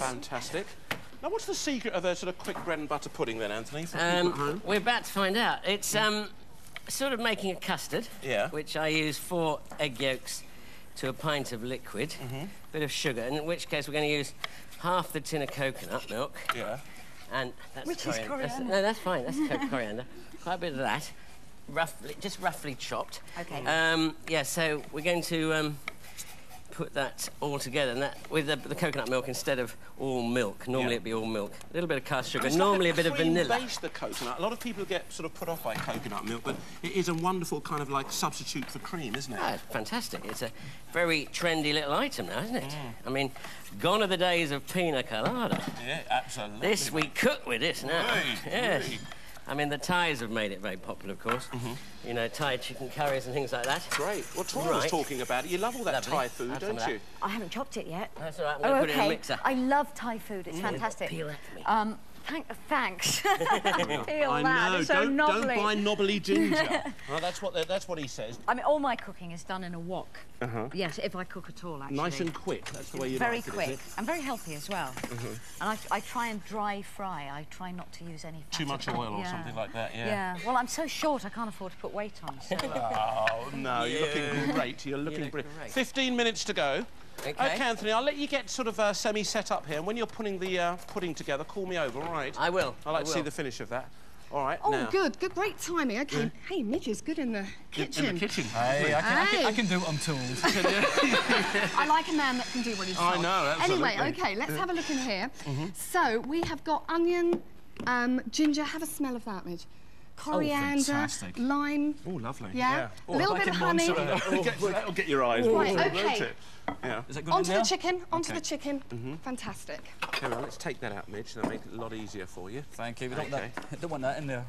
Fantastic. Now, what's the secret of a sort of quick bread and butter pudding then, Anthony? For people at Um, we're about to find out. It's um, sort of making a custard. Yeah. Which I use four egg yolks to a pint of liquid, Mm-hmm. bit of sugar, in which case we're going to use half the tin of coconut milk. Yeah. And that's Which is coriander. That's- no, that's fine. That's co- coriander. Quite a bit of that, roughly, just roughly chopped. Okay. Um, yeah. So we're going to um, put that all together, and that with the, the coconut milk instead of all milk. Normally Yeah. it'd be all milk. A little bit of cast sugar. It's Normally like a bit of vanilla. base the coconut. A lot of people get sort of put off by coconut milk, but it is a wonderful kind of like substitute for cream, isn't it? Ah, it's fantastic. It's a very trendy little item now, isn't it? Mm. I mean, gone are the days of pina colada. Yeah, absolutely. This we cook with this now. Yes. I mean, the Thais have made it very popular, of course. Mm-hmm. You know, Thai chicken curries and things like that. Great. Well, Toyah was talking about it. You love all that Lovely. Thai food, Have don't you? I haven't chopped it yet. That's all right. I'm Oh, going to put it in a okay. mixer. I love Thai food. It's fantastic. Peel that for me. Um, thank, thanks. Peel I that. know. It's so don't, don't buy knobbly ginger. well, that's what that's what he says. I mean, all my cooking is done in a wok. Yes, if I cook at all, actually. Nice and quick. That's the way you very like it, is quick it? Mm-hmm. and very healthy as well. And I, I try and dry fry. I try not to use any fat Too much oil or Yeah. something like that. Yeah. Yeah. Well, I'm so short, I can't afford to put weight on. So. Oh no, you're looking great. You're looking look brilliant. great. Fifteen minutes to go. Okay. Anthony, I'll let you get sort of uh, semi set up here. And when you're putting the uh, pudding together, call me over, all right? I will. I'd like I to see the finish of that. All right. Oh, now. good, good, great timing. Okay. Hey, Midge is good in the kitchen. In the kitchen. Hey, I can, I, can, I can do what I'm told. I like a man that can do what he's I told. know, Anyway, absolutely. Mm-hmm. okay, let's have a look in here. So we have got onion, um, ginger. Have a smell of that, Midge. Coriander, fantastic. lime. Oh, lovely. Yeah. A little back bit of honey. Montserrat. That'll get, that'll get your eyes Right, okay. won't? Yeah. Is it going Onto the chicken. Onto Okay. the chicken. Mm-hmm. Fantastic. Here, well, let's take that out, Midge. That'll make it a lot easier for you. Thank you. We don't, Okay. want that, don't want that in there.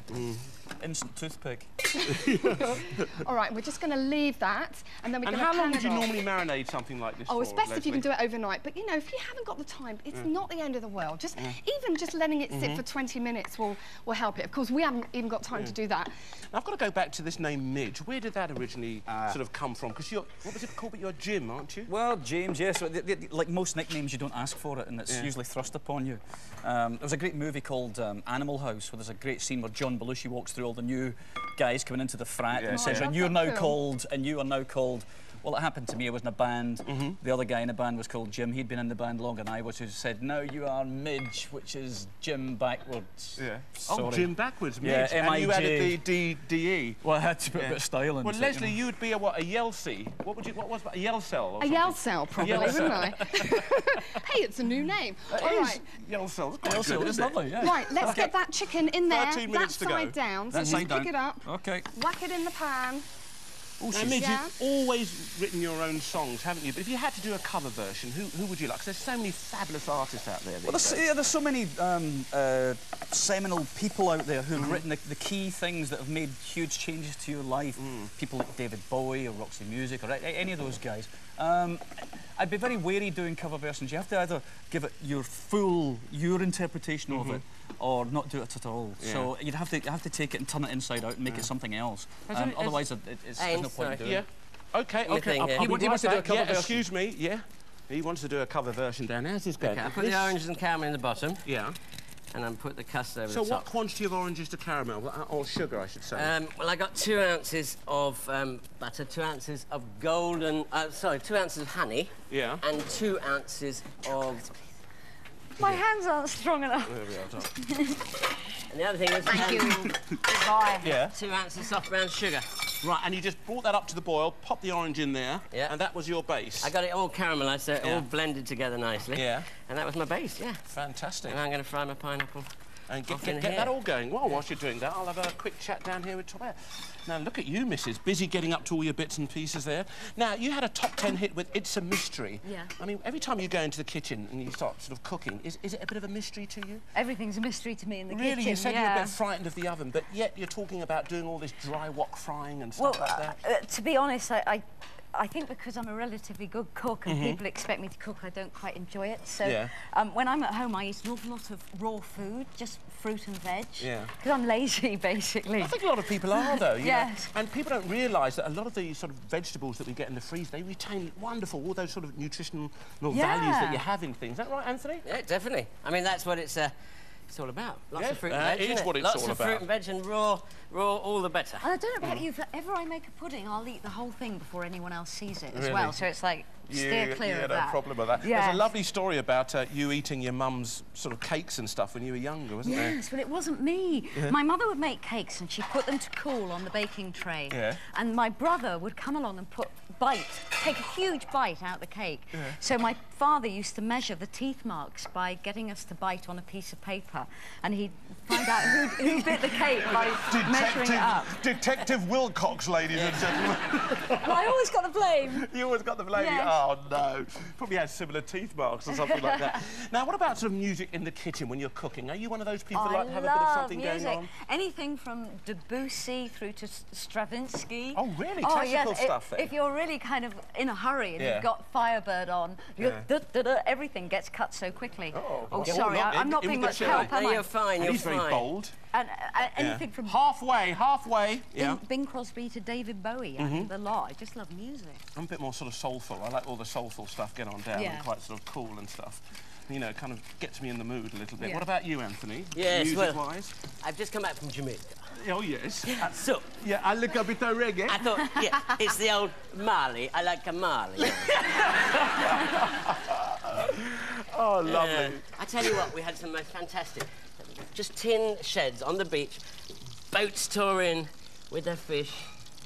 Instant toothpick. All right, we're just going to leave that, and then we're And going to how long pan would you off. normally marinate something like this Oh, for, it's best if you can do it overnight. But you know, if you haven't got the time, it's Mm. not the end of the world. Just even just letting it sit Mm-hmm. for 20 minutes will will help it. Of course, we haven't even got time to do that. Now, I've got to go back to this name Midge. Where did that originally sort of come from? Because you're, what was it called? But you're Jim, aren't you? Well, James, yes. so the- the- like most nicknames, you don't ask for it, and it's Yeah. usually thrust upon you. Um, there was a great movie called um, Animal House, where there's a great scene where John Belushi walks through all the new guys coming into the frat Yeah. and Oh, says, "And you're now film. called, and you are now called." Well, it happened to me. I was in a band. Mm-hmm. The other guy in the band was called Jim. He'd been in the band longer than I was. Who said, "Now you are Midge," which is Jim backwards. Oh, Sorry. Jim backwards, Midge. Yeah, and you added the M.I.J.. D D E. Well, I had to put Yeah. a bit of style into Well, it. Leslie, you know. you would be a what? A Yelsey? What would you? What was that? A Yelsel? Or A something? Yell cell, probably, wouldn't I? hey, it's a new name. It All is. right. Yelsel's quite Also, good, isn't it? lovely, yeah. Right, let's get that chicken in there, 13 that minutes to go. side down. So That just pick it up, Okay. whack it in the pan. Now, Midge, Yeah. you've always written your own songs, haven't you? But if you had to do a cover version, who, who would you like? 'Cause there's so many fabulous artists out there. Well, there's, yeah, there's so many um, uh, seminal people out there who've written the, the key things that have made huge changes to your life. People like David Bowie or Roxy Music or any of those guys. Um, I'd be very wary doing cover versions. You have to either give it your full, your interpretation of it, or not do it at all. So you'd have to you have to take it and turn it inside out and make it something else. Um, any- has- otherwise, it, it's, there's no point sorry. in doing Yeah. it. Okay, okay. thing I'll. I'll He be right wants to do a cover yeah, version. excuse me, yeah. He wants to do a cover version down. How's this going? Okay, I put This- the oranges and caramel in the bottom, Yeah. And then put the custard over So the what quantity of oranges to caramel? Uh, Or sugar, I should say. Um, well, I got two ounces of um, butter, two ounces of golden, uh, sorry, two ounces of honey, yeah. and two ounces of. My hands aren't strong enough. There we are, And the other thing is um, Goodbye. Yeah. two ounces soft brown sugar. Right, and you just brought that up to the boil, pop the orange in there, Yeah. and that was your base. I got it all caramelised, so it Yeah. all blended together nicely. Yeah. And that was my base, yeah. Fantastic. And I'm going to fry my pineapple. And get, get, get that all going. Well, whilst you're doing that, I'll have a quick chat down here with Toyah. Now, look at you, Mrs. Busy getting up to all your bits and pieces there. Now, you had a top 10 hit with It's a Mystery. Yeah. I mean, every time you go into the kitchen and you start sort of cooking, is, is it a bit of a mystery to you? Everything's a mystery to me in the really, kitchen. you said yeah. you were a bit frightened of the oven, but yet you're talking about doing all this dry wok frying and Well, stuff like that. uh, uh, to be honest, I, I I think because I'm a relatively good cook and people expect me to cook, I don't quite enjoy it. So Yeah. um, when I'm at home, I eat an awful lot of raw food, just fruit and veg. Yeah. Because I'm lazy, basically. I think a lot of people are, though. You Yes. Know? And people don't realise that a lot of the sort of vegetables that we get in the freezer, they retain wonderful, all those sort of nutritional values that you have in things. Is that right, Anthony? Yeah, definitely. I mean, that's what it's, uh, it's all about. Lots Yeah, of fruit that and veg. is isn't what it's Lots all of fruit and veg and raw, raw, all the better. And I don't know about you, if ever I make a pudding, I'll eat the whole thing before anyone else sees it as Really? well. So it's like, steer clear yeah, of no that. problem with that. There's a lovely story about uh, you eating your mum's sort of cakes and stuff when you were younger, wasn't there? Yes, but it wasn't me. My mother would make cakes and she'd put them to cool on the baking tray. Yeah. And my brother would come along and put bite, take a huge bite out the cake. So my father used to measure the teeth marks by getting us to bite on a piece of paper, and he'd find out who, who bit the cake by measuring it up. Detective Willcox, ladies and gentlemen. Well, I always got the blame. You always got the blame. Yes. Oh no, probably had similar teeth marks or something like that. Now, what about sort of music in the kitchen when you're cooking? Are you one of those people I like to have a bit of something music. going on? Anything from Debussy through to Stravinsky. Oh, really? Oh, Classical yes. Stuff? If you're really kind of in a hurry and Yeah. you've got Firebird on, you're Yeah. da, da, da, everything gets cut so quickly. Oh, oh sorry, well, I, I'm not being much the help, show. am no, I? you're fine, And you're he's very bold. And uh, anything from Halfway, halfway. Bing, Yeah. Bing Crosby to David Bowie, I Mm-hmm. think the lot. I just love music. I'm a bit more sort of soulful. I like all the soulful stuff get on down Yeah. and quite sort of cool and stuff. You know, kind of gets me in the mood a little bit. Yeah. What about you, Anthony? Yes, well- Music-wise? I've just come back from Jamaica. Oh, yes. So, yeah, I look a bit of reggae. I thought, yeah, it's the old Marley. I like a Marley. Oh, lovely. Uh, I tell you what, we had some most fantastic, just tin sheds on the beach, boats touring with their fish,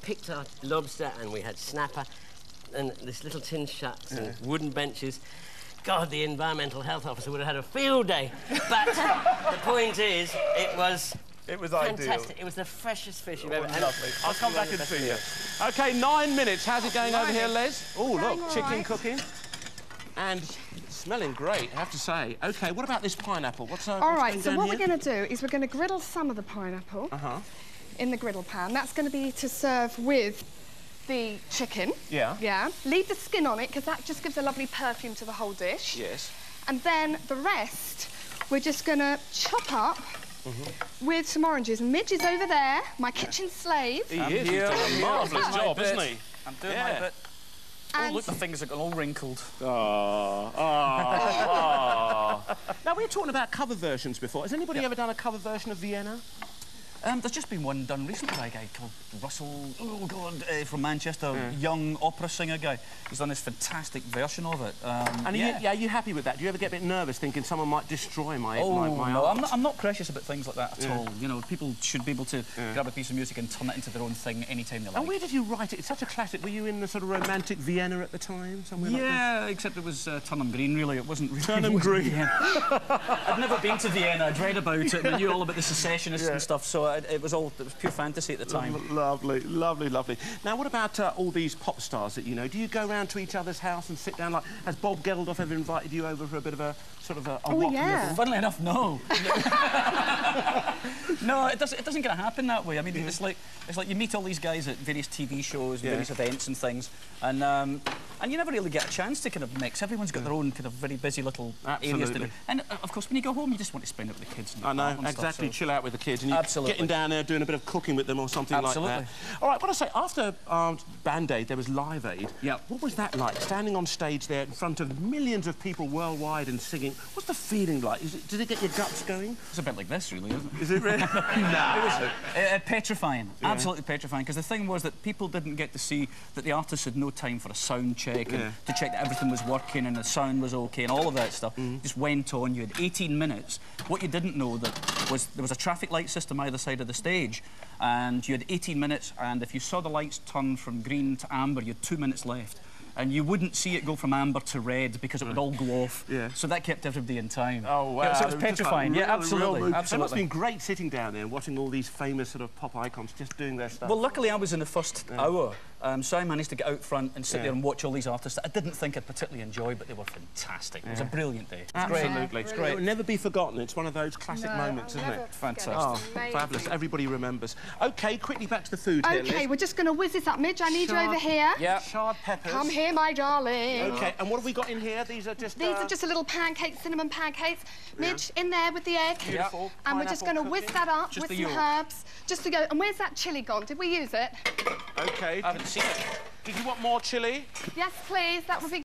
picked our lobster, and we had snapper, and this little tin shuts and wooden benches. God, the environmental health officer would have had a field day. But the point is, it was It was fantastic. It was the freshest fish you've ever. had. Lovely. I'll come back and see you. Okay, nine minutes. How's it going over here, Les? Oh, look, chicken right. cooking. And smelling great, I have to say. Okay, what about this pineapple? What's, uh, All what's right, going so what here? we're going to do is we're going to griddle some of the pineapple Uh-huh. in the griddle pan. That's going to be to serve with the chicken. Yeah. Yeah. Leave the skin on it because that just gives a lovely perfume to the whole dish. Yes. And then the rest, we're just going to chop up Mm-hmm. with some oranges. And Midge is over there, my kitchen slave. He is. He's done a marvellous job, isn't he? I'm doing Yeah. my bit. Oh, look, the fingers are all wrinkled. Oh, oh, oh. Now, we were talking about cover versions before. Has anybody ever done a cover version of Vienna? Um, there's just been one done recently by a guy called Russell, oh God, uh, from Manchester, young opera singer guy. He's done this fantastic version of it. Um, And are, yeah. you, are you happy with that? Do you ever get a bit nervous thinking someone might destroy my, Oh, my, my no, art? I'm not, I'm not precious about things like that at all. You know, people should be able to grab a piece of music and turn it into their own thing anytime they like. And where did you write it? It's such a classic. Were you in the sort of romantic Vienna at the time? Somewhere like yeah, except it was uh, Turnham Green, really. It wasn't really. Turnham wasn't Green. I'd never been to Vienna. I'd read about it and I knew all about the secessionists and stuff, so it, it was all it was pure fantasy at the time. Lovely, lovely, lovely. Now, what about uh, all these pop stars that you know? Do you go round to each other's house and sit down? Like, has Bob Geldof ever invited you over for a bit of a sort of a, a Oh, wop yeah. nibble? Funnily enough, no. no, it doesn't. It doesn't kind to happen that way. I mean, it's like it's like you meet all these guys at various TV shows, Yeah. various events and things, and um, and you never really get a chance to kind of mix. Everyone's got their own kind of very busy little areas to Absolutely. do. And uh, of course, when you go home, you just want to spend it with the kids. And I know, and stuff, exactly. so- Chill out with the kids and you Absolutely. getting down there doing a bit of cooking with them or something Absolutely. like that. All right, what I say, after um, Band Aid, there was Live Aid. Yeah. What was that like, standing on stage there in front of millions of people worldwide and singing? What's the feeling like? Is it, did it get your guts going? It's a bit like this, really, isn't it? Is it really? no. Uh, uh, petrifying, absolutely petrifying. Because the thing was that people didn't get to see that the artist had no time for a sound check and Yeah. to check that everything was working and the sound was okay and all of that stuff. Mm-hmm. Just went on. You had 18 minutes. What you didn't know that was there was a traffic light system either side of the stage, and you had 18 minutes. And if you saw the lights turn from green to amber, you had two minutes left. And you wouldn't see it go from amber to red because it would all go off. Yeah. So that kept everybody in time. Oh, wow. Yeah, so it was Just like petrifying. real- yeah, real absolutely. mood. It must have been great sitting down there and watching all these famous sort of pop icons just doing their stuff. Well, luckily I was in the first hour, Um, so I managed to get out front and sit Yeah. there and watch all these artists that I didn't think I'd particularly enjoy, but they were fantastic. It was a brilliant day. It was great. Absolutely. It's great. It will never be forgotten. It's one of those classic moments, isn't it? Fantastic. Oh, fabulous. Everybody remembers. OK, quickly back to the food here, Okay, Liz. we're just going to whiz this up. Midge, I need you over here. Yeah. Charred peppers. Come here, my darling. OK, and what have we got in here? These are just... These uh, are just a little pancake, cinnamon pancakes. Midge, in there with the egg. Beautiful. And we're just going to whiz that up Just with some yolk. herbs. Just to go. And where's that chilli gone? Did we use it? OK. I haven't seen it. Did you want more chilli? Yes, please. That would be